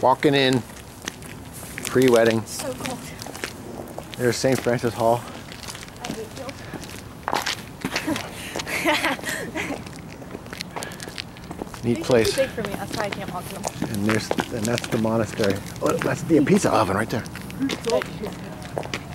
Walking in, pre-wedding. So cold. There's St. Francis Hall. Neat place. big for me. That's why I can't walk them. And there's and that's the monastery. Oh, that's the pizza oven right there. Mm-hmm.